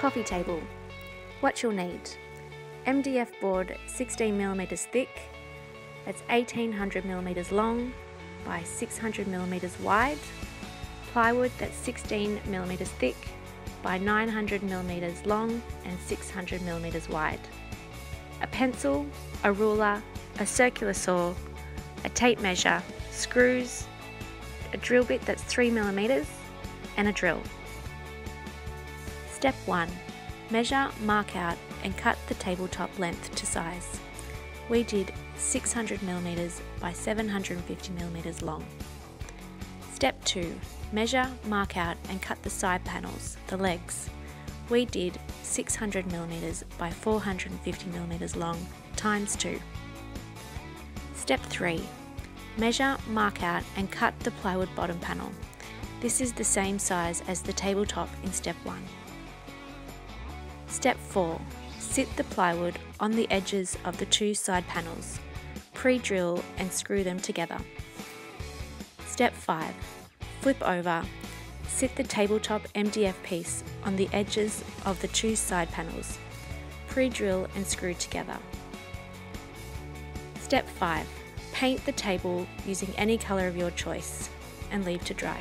Coffee table. What you'll need. MDF board 16mm thick, that's 1800mm long by 600mm wide, plywood that's 16mm thick by 900mm long and 600mm wide, a pencil, a ruler, a circular saw, a tape measure, screws, a drill bit that's 3mm, and a drill. Step 1. Measure, mark out and cut the tabletop length to size. We did 600mm by 750mm long. Step 2. Measure, mark out and cut the side panels, the legs. We did 600mm by 450mm long times 2. Step 3. Measure, mark out and cut the plywood bottom panel. This is the same size as the tabletop in step 1. Step 4. Sit the plywood on the edges of the two side panels. Pre-drill and screw them together. Step 5. Flip over. Sit the tabletop MDF piece on the edges of the two side panels. Pre-drill and screw together. Step 5. Paint the table using any colour of your choice and leave to dry.